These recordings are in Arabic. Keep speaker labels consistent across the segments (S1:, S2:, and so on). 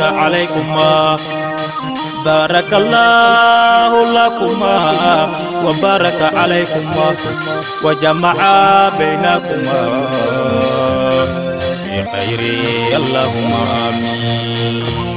S1: عليكما. بارك الله لكما وبارك عليكما وجمع بينكما. في خير اللهم آمين.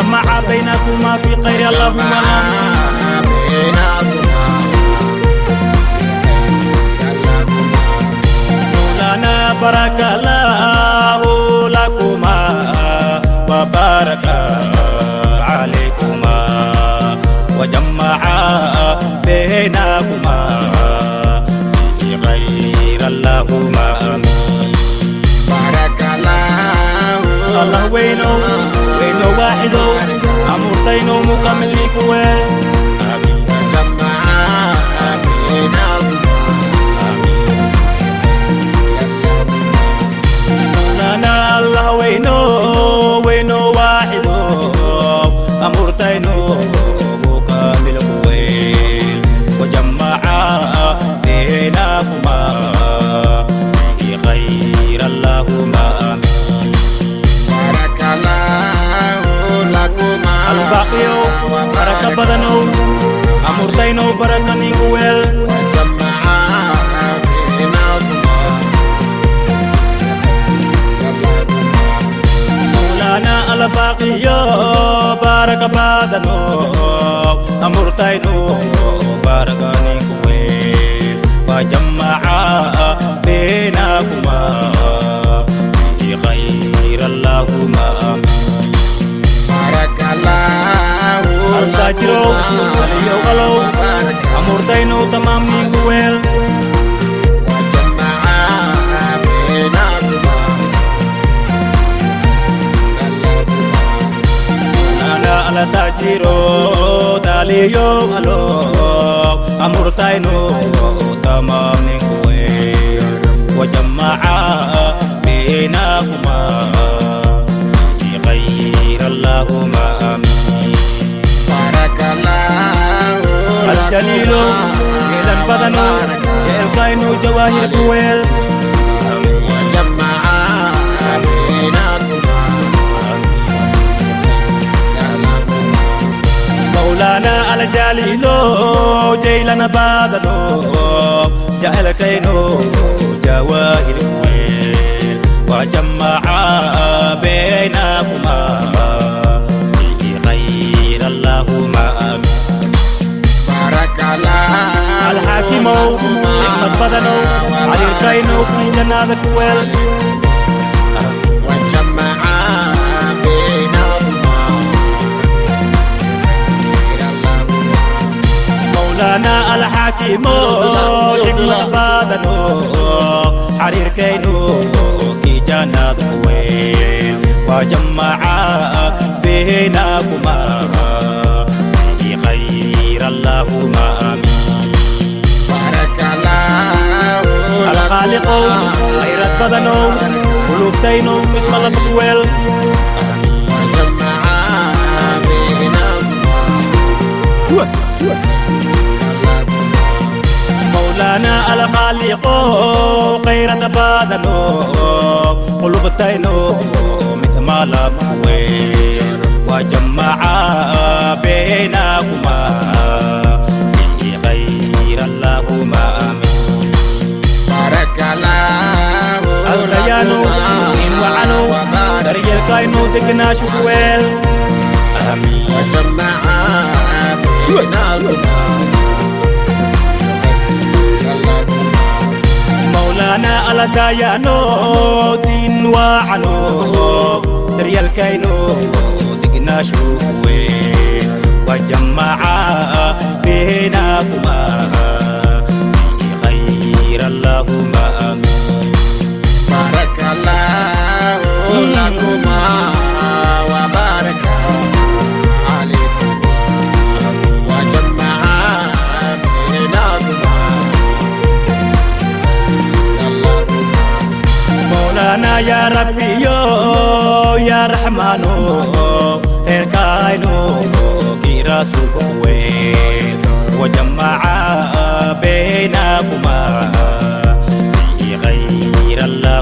S1: وجمع بينكما في خير اللهم آمين مولانا بارك الله لكما وبارك عليكما وجمع بينكما في غير اللهم آمين.
S2: بارك الله
S1: الله وينو واحدو أمرتينو مكمل لك وين badanow amurtaynow baraka
S2: ningu weel
S1: mawlaana alabaqiyo baraka badanow amurtaynow baraka ningu weel wa jamaca beenakuma fi khayr
S2: allahuma amin
S1: التاجرو وليو غلو أمرتينو تمام نيكويل
S2: وجمع بينهما
S1: أنا على تاجرو داليو غلو أمرتينو تمام نيكويل وجمع بينهما في خير اللهم آمين الجليل جيلا بدنو جيل كاينو جواهر كويل
S2: وجمع بينهما
S1: مولانا الجليل جيلا بدنو جهل كاينو جواهر كويل وجمع بينهما في خير اللهم آمين
S2: بارك الله
S1: الحاكم حكمة بدنو علي الكاينو في جنات كويل.
S2: وجمع
S1: مولانا الحاكم حكمة بدنو حرير كينو في خير اللهم آمين
S2: بارك الله
S1: الخالق خيرات بدنو قلوب تينو
S2: وجمع بينهما
S1: مولانا الخالق خيرات بدنو قلوب تينو مثل كويل وجمع بينكما yaanu in wacano امين
S2: degnaashu weel
S1: مولانا على دايانو دين وعنو دريال كاينو دقنا شوفوي وجمعا بينكما في خير اللهم
S2: امين الله لكما وبارك عليكما وجمع بينكما
S1: مولانا يا ربي يا رحمانو هيركاينو كيراسوكوي وجمع بينكما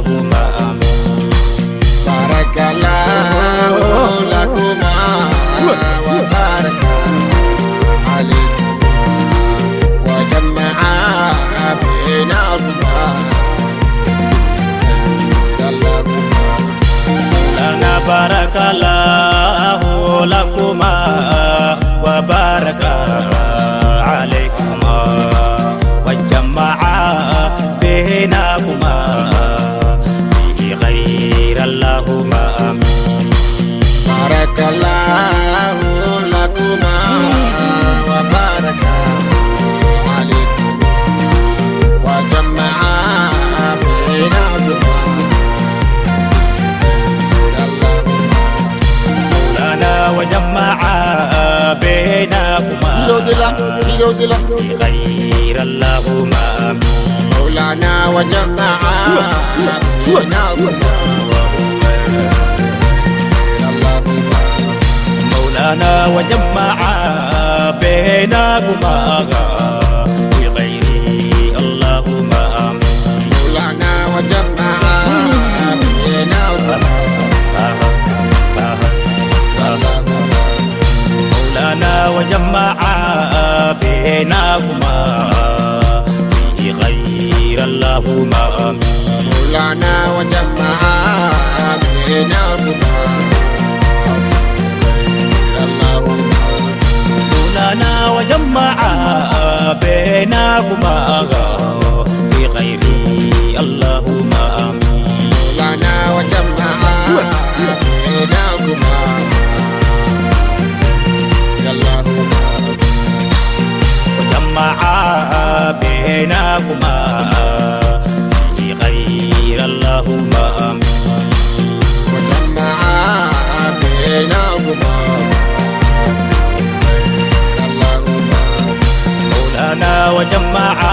S1: kuma amin في غير اللهم.
S2: مولانا وجمع
S1: مولانا وجمع بينكما غير اللهم.
S2: مولانا وجمع بينكما
S1: وجمع بينهما في غير اللهم آمين
S2: مولانا وجمع بينكما اللهم
S1: مولانا وجمع بينهما في غير اللهم آمين
S2: مولانا وجمع
S1: وجمع بينهما. في غير اللهم آمين
S2: بينكما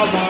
S3: I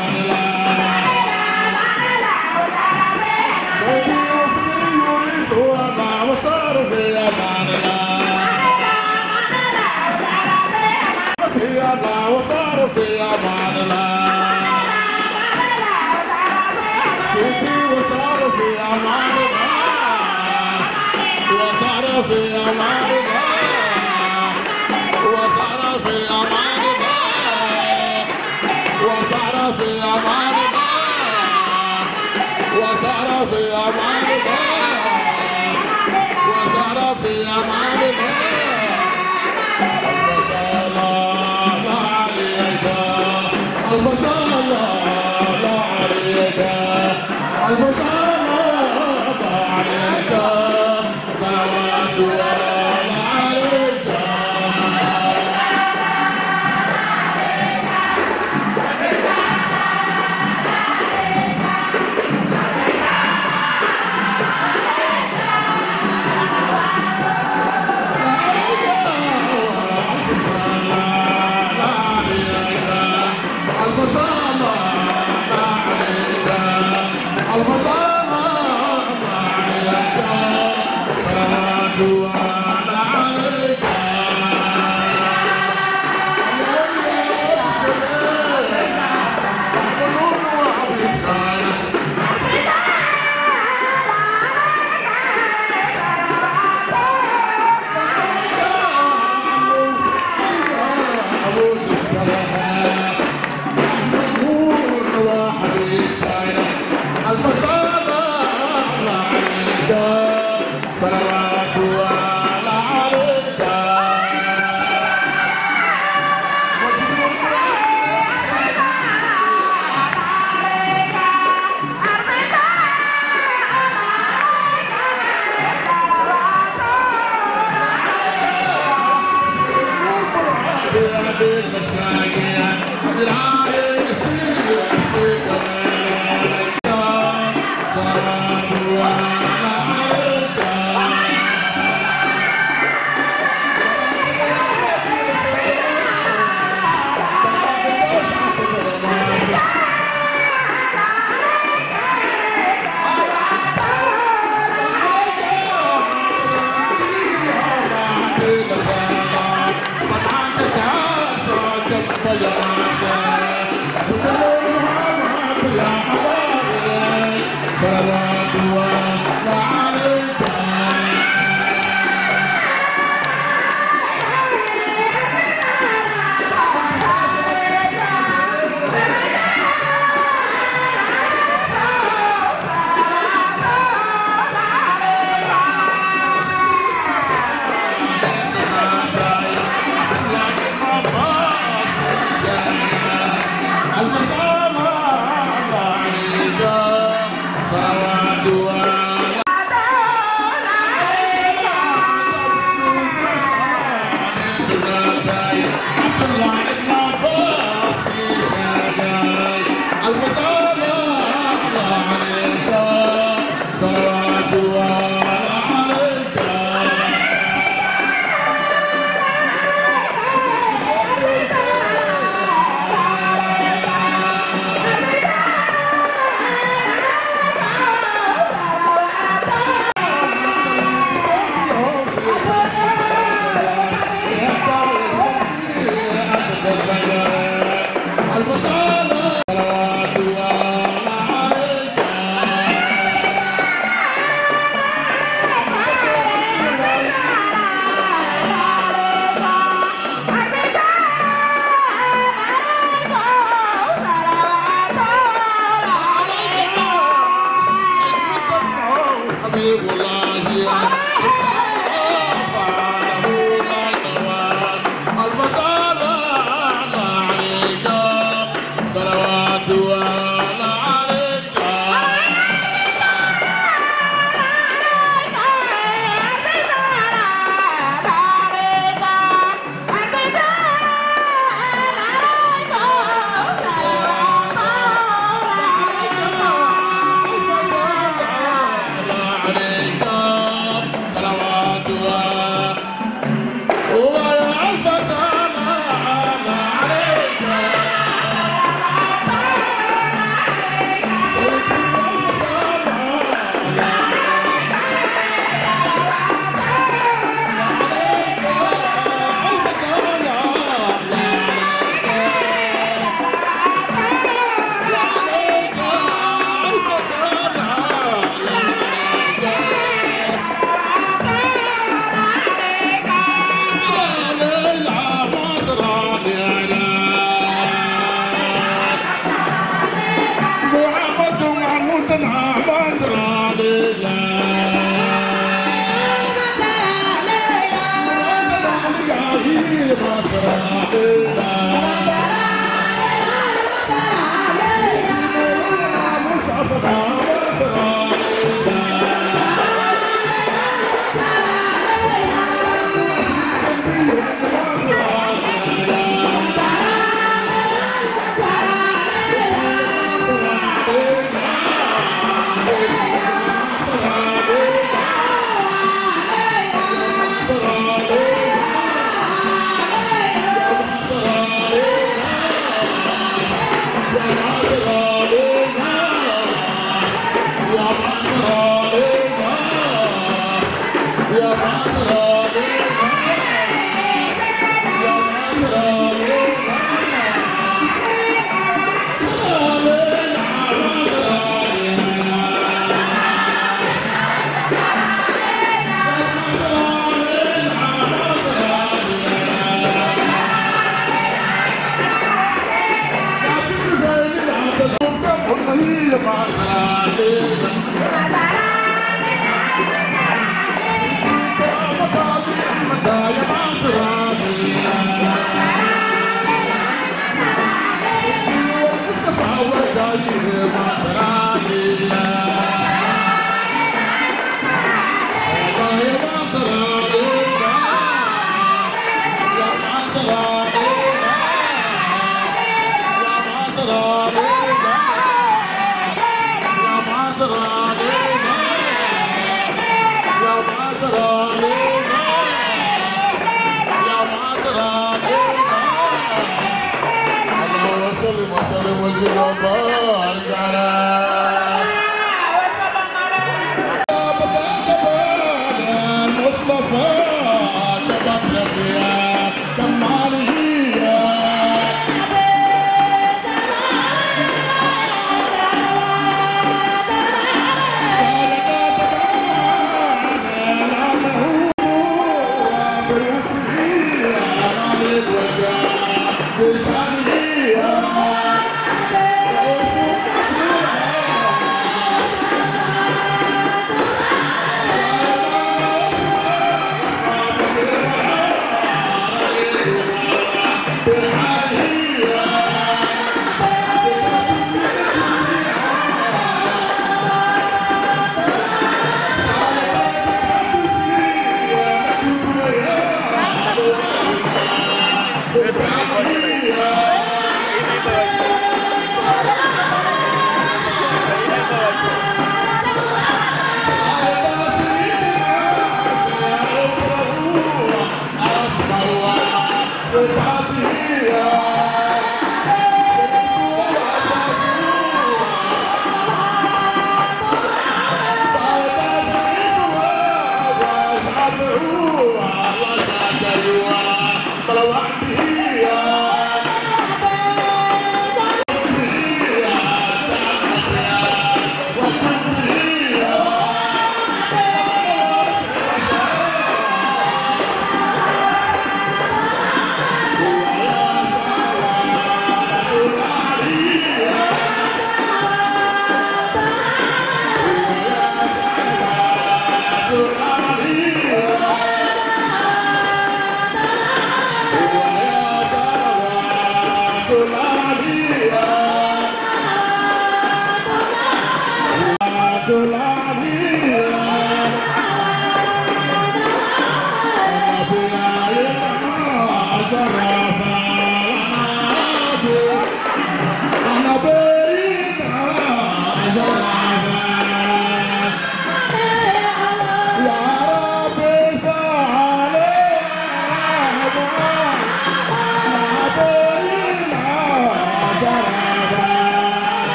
S3: صلوات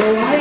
S4: The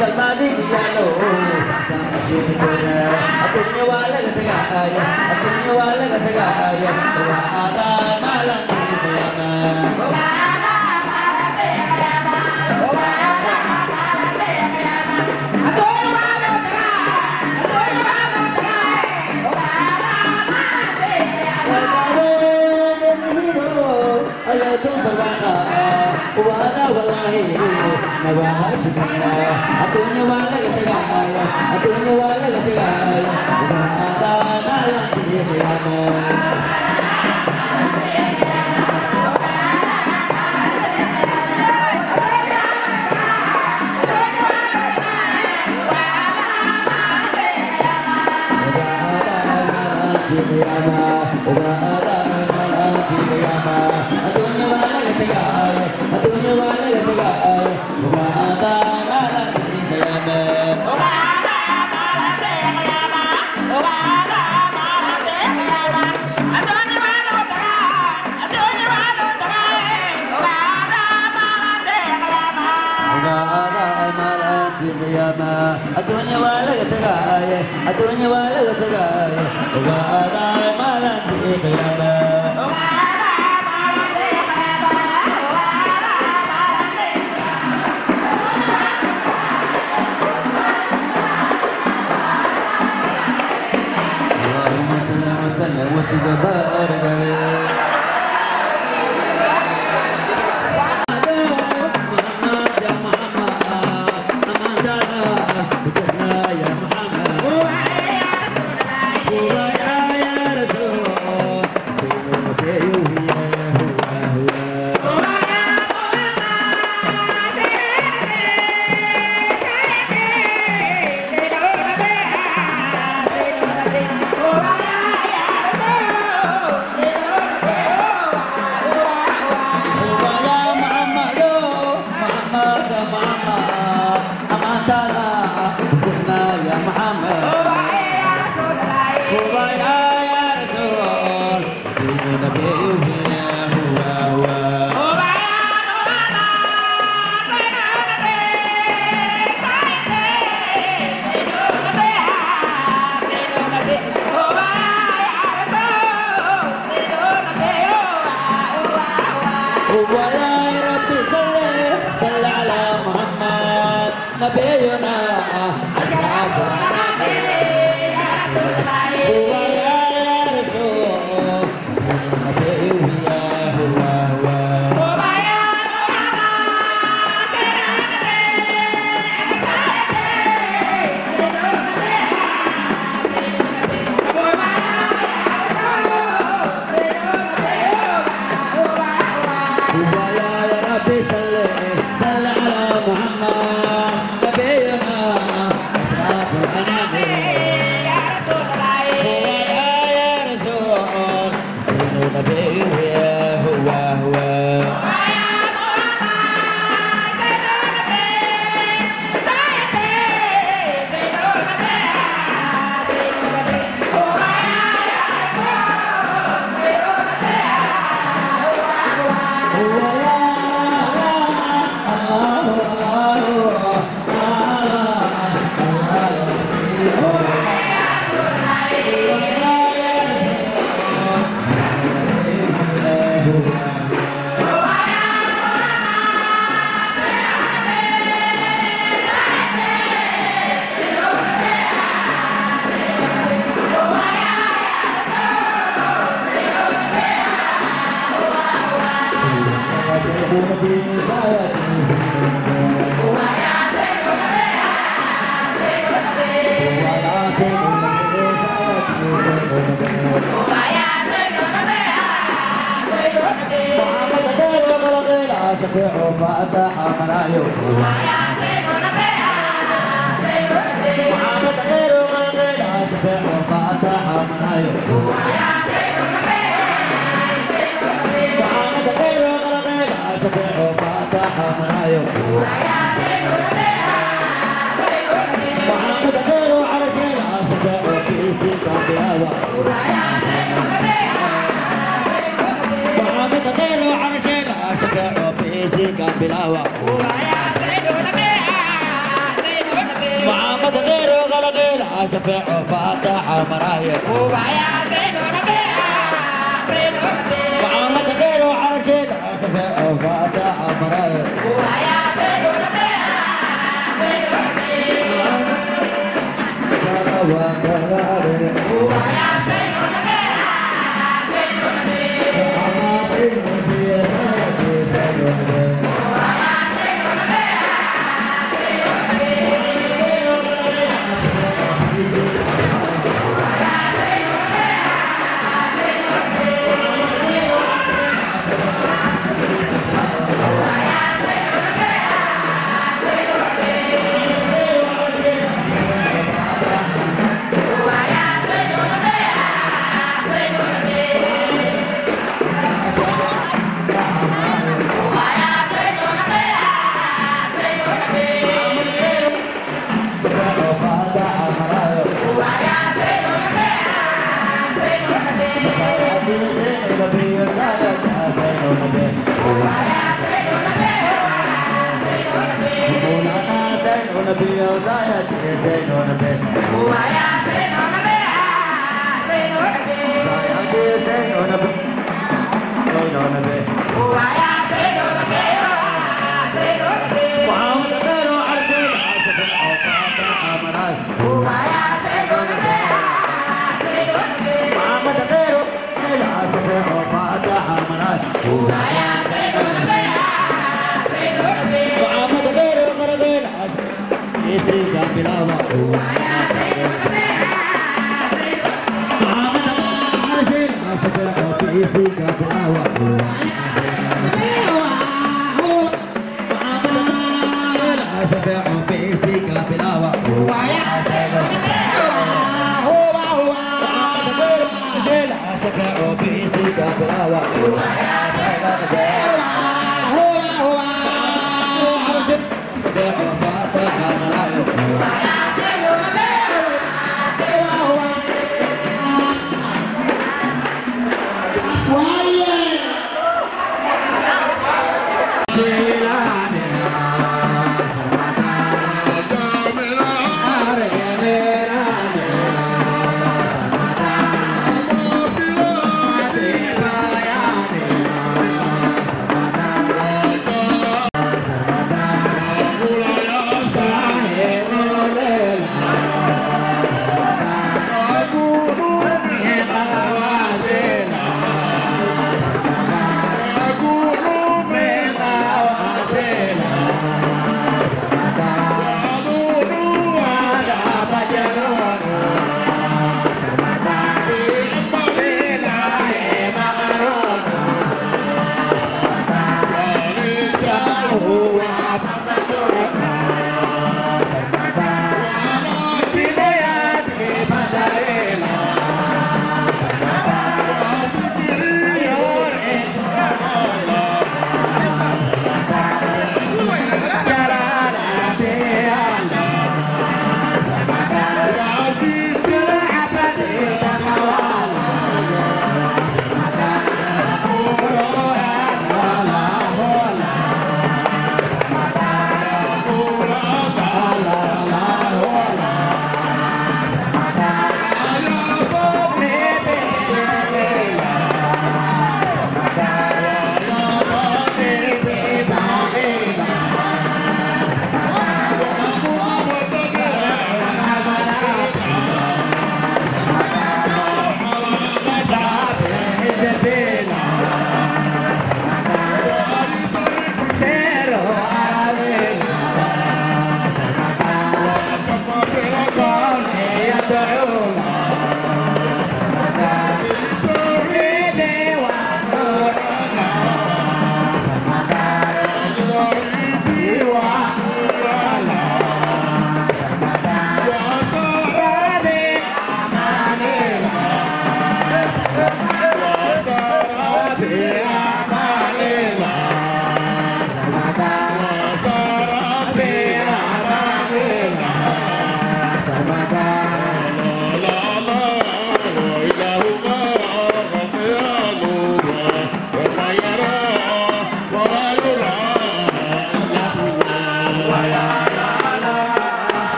S4: Magmadigliano Nasudura Atunya wala katagaya Atunya wala katagaya Wala malang kiyama Wala malang kiyama Wala malang kiyama Atunya wala katagaya Atunya wala katagaya Wala malang kiyama Wala malang kiyama Wala malang kiyama Wala malang kiyama walay na wahas na ato nyo wala ka sila ato nyo wala ka sila
S3: Yeah,
S5: man.
S6: Atunya wala gatagay, atunya wala
S3: gatagay, wala malanti kaya ba?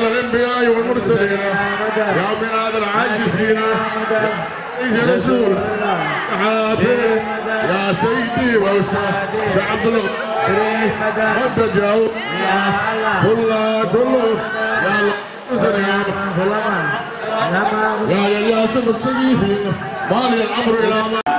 S3: جل الأنبياء والمرسلين. يا من هذا العاجزين يا رسول؟ حبيب يا سيدي واستاذ عبد الله. أنت جاوب كله كله يا الله. يا يا ياسر السيدي مالي
S5: الأمر إلى